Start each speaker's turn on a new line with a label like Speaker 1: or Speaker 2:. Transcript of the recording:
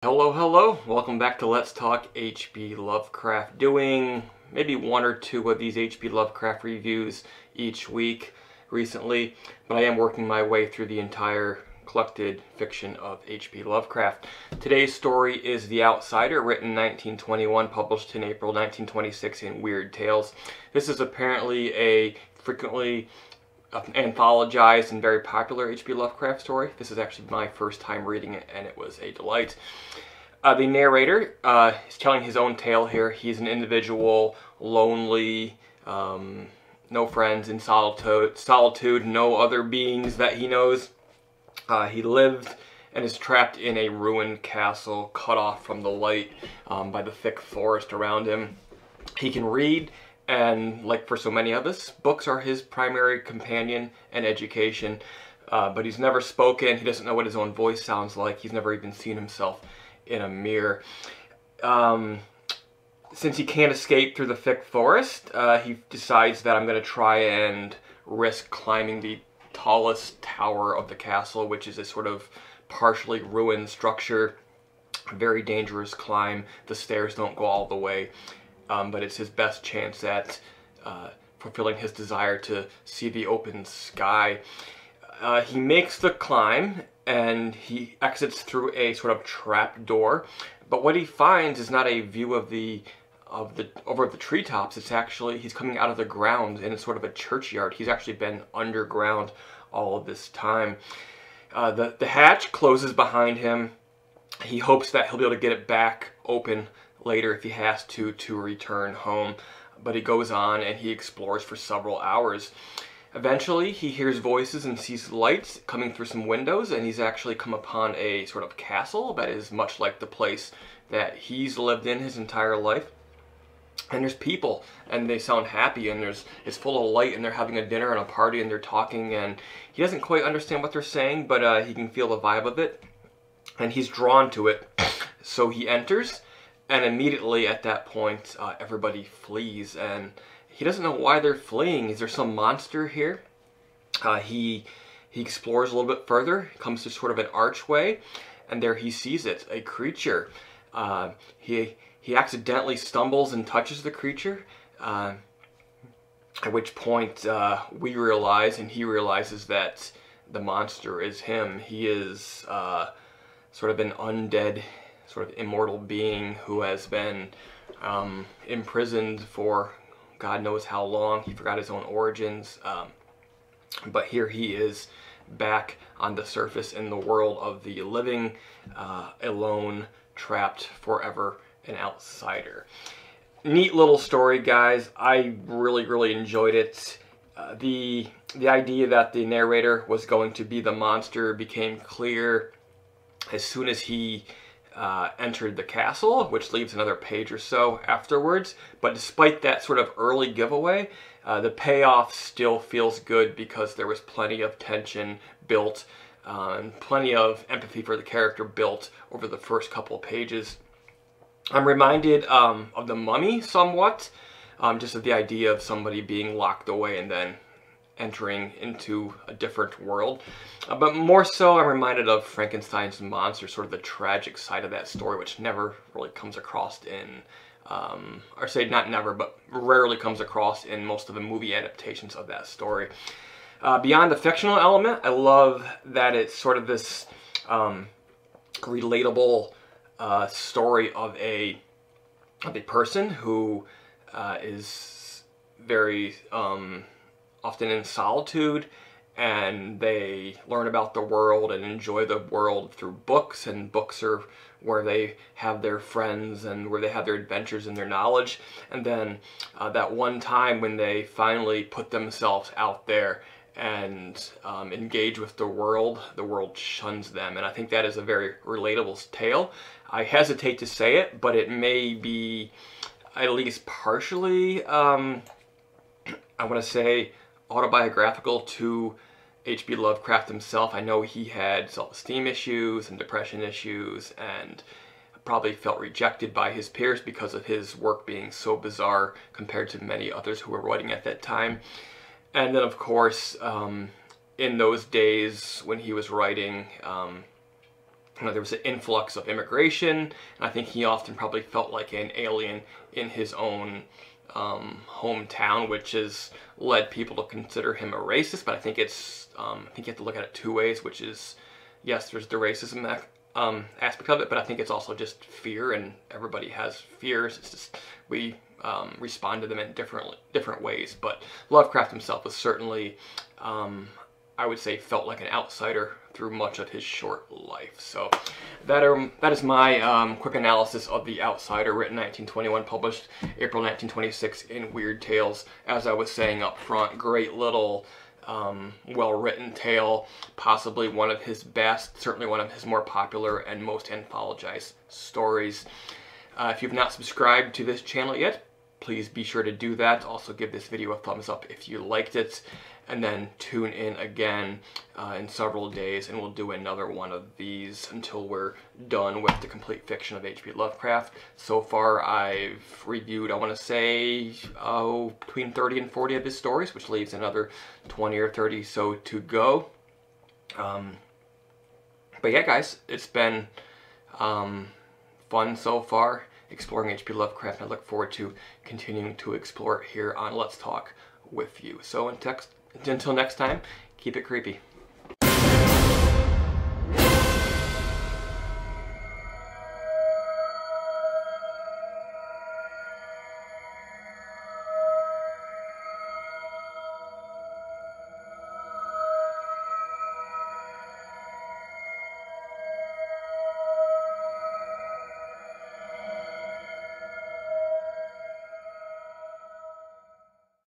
Speaker 1: Hello, hello. Welcome back to Let's Talk H.P. Lovecraft. Doing maybe one or two of these H.P. Lovecraft reviews each week recently, but I am working my way through the entire collected fiction of H.P. Lovecraft. Today's story is The Outsider, written 1921, published in April 1926 in Weird Tales. This is apparently a frequently anthologized and very popular H.P. Lovecraft story. This is actually my first time reading it, and it was a delight. Uh, the narrator uh, is telling his own tale here. He's an individual, lonely, um, no friends, in solitude, solitude, no other beings that he knows. Uh, he lived and is trapped in a ruined castle, cut off from the light um, by the thick forest around him. He can read and like for so many of us, books are his primary companion and education. Uh, but he's never spoken. He doesn't know what his own voice sounds like. He's never even seen himself in a mirror. Um, since he can't escape through the thick forest, uh, he decides that I'm going to try and risk climbing the tallest tower of the castle, which is a sort of partially ruined structure. Very dangerous climb. The stairs don't go all the way um, but it's his best chance at uh, fulfilling his desire to see the open sky. Uh, he makes the climb and he exits through a sort of trap door, but what he finds is not a view of the of the over the treetops. It's actually he's coming out of the ground in sort of a churchyard. He's actually been underground all of this time. Uh, the the hatch closes behind him. He hopes that he'll be able to get it back open later if he has to to return home. But he goes on and he explores for several hours. Eventually, he hears voices and sees lights coming through some windows, and he's actually come upon a sort of castle that is much like the place that he's lived in his entire life. And there's people, and they sound happy, and there's it's full of light, and they're having a dinner and a party, and they're talking, and he doesn't quite understand what they're saying, but uh, he can feel the vibe of it, and he's drawn to it. So he enters, and immediately at that point, uh, everybody flees, and he doesn't know why they're fleeing. Is there some monster here? Uh, he he explores a little bit further, comes to sort of an archway, and there he sees it, a creature. Uh, he he accidentally stumbles and touches the creature, uh, at which point uh, we realize, and he realizes that the monster is him. He is uh, sort of an undead sort of immortal being who has been um, imprisoned for God knows how long. He forgot his own origins. Um, but here he is back on the surface in the world of the living, uh, alone, trapped forever, an outsider. Neat little story, guys. I really, really enjoyed it. Uh, the the idea that the narrator was going to be the monster became clear as soon as he uh, entered the castle, which leaves another page or so afterwards. But despite that sort of early giveaway, uh, the payoff still feels good because there was plenty of tension built uh, and plenty of empathy for the character built over the first couple of pages. I'm reminded um, of The Mummy somewhat, um, just of the idea of somebody being locked away and then entering into a different world. Uh, but more so, I'm reminded of Frankenstein's monster, sort of the tragic side of that story, which never really comes across in, um, or say not never, but rarely comes across in most of the movie adaptations of that story. Uh, beyond the fictional element, I love that it's sort of this um, relatable uh, story of a of a person who uh, is very um, often in solitude and they learn about the world and enjoy the world through books and books are where they have their friends and where they have their adventures and their knowledge. And then uh, that one time when they finally put themselves out there and um, engage with the world the world shuns them. And i think that is a very relatable tale. I hesitate to say it but it may be at least partially um, i want to say autobiographical to H.P. Lovecraft himself. I know he had self-esteem issues and depression issues and probably felt rejected by his peers because of his work being so bizarre compared to many others who were writing at that time. And then, of course, um, in those days when he was writing, um, you know, there was an influx of immigration, and I think he often probably felt like an alien in his own um, hometown, which has led people to consider him a racist. But I think it's um, I think you have to look at it two ways, which is yes, there's the racism um, aspect of it, but I think it's also just fear, and everybody has fears. It's just we um, respond to them in different different ways. But Lovecraft himself was certainly, um, I would say, felt like an outsider through much of his short life. So that are that is my um, quick analysis of The Outsider, written 1921, published April 1926 in Weird Tales. As I was saying up front, great little. Um, well-written tale, possibly one of his best, certainly one of his more popular and most anthologized stories. Uh, if you've not subscribed to this channel yet, please be sure to do that. Also give this video a thumbs up if you liked it. And then tune in again uh, in several days and we'll do another one of these until we're done with the complete fiction of H.P. Lovecraft. So far I've reviewed, I want to say, oh, between 30 and 40 of his stories, which leaves another 20 or 30 so to go. Um, but yeah, guys, it's been um, fun so far exploring H.P. Lovecraft, and I look forward to continuing to explore it here on Let's Talk with you. So until next time, keep it creepy.